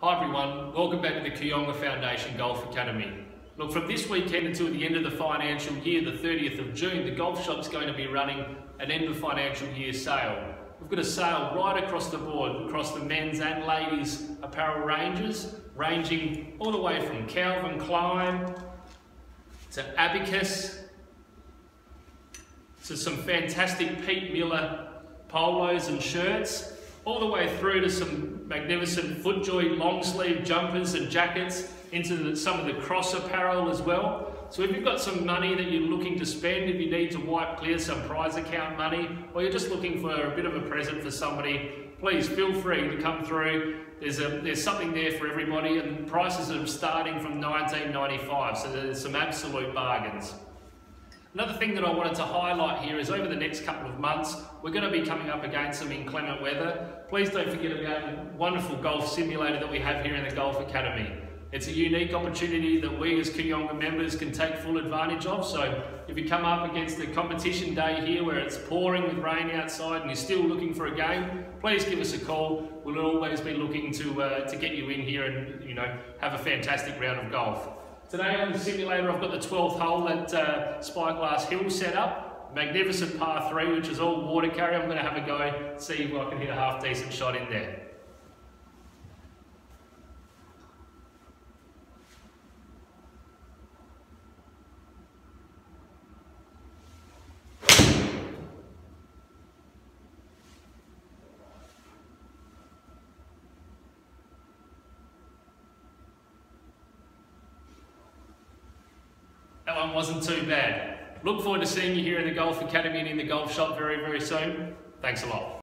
Hi everyone, welcome back to the Kooyonga Foundation Golf Academy. Look, from this weekend until the end of the financial year, the 30th of June, the golf shop's going to be running an end of financial year sale. We've got a sale right across the board, across the men's and ladies apparel ranges, ranging all the way from Calvin Klein to Abacus to some fantastic Peter Millar polos and shirts all the way through to some magnificent FootJoy long sleeve jumpers and jackets into the, some of the cross apparel as well. So if you've got some money that you're looking to spend, if you need to wipe clear some prize account money, or you're just looking for a bit of a present for somebody, please feel free to come through. There's, a, there's something there for everybody and prices are starting from 1995, so there's some absolute bargains. Another thing that I wanted to highlight here is over the next couple of months, we're going to be coming up against some inclement weather. Please don't forget about the wonderful golf simulator that we have here in the Golf Academy. It's a unique opportunity that we as Kooyonga members can take full advantage of. So if you come up against the competition day here where it's pouring with rain outside and you're still looking for a game, please give us a call. We'll always be looking to, uh, to get you in here and you know have a fantastic round of golf. Today on the simulator, I've got the 12th hole at uh, Spyglass Hill set up. Magnificent par 3, which is all water carry. I'm going to have a go, see if I can hit a half decent shot in there. One wasn't too bad. Look forward to seeing you here in the Golf Academy and in the golf shop very, very soon. Thanks a lot.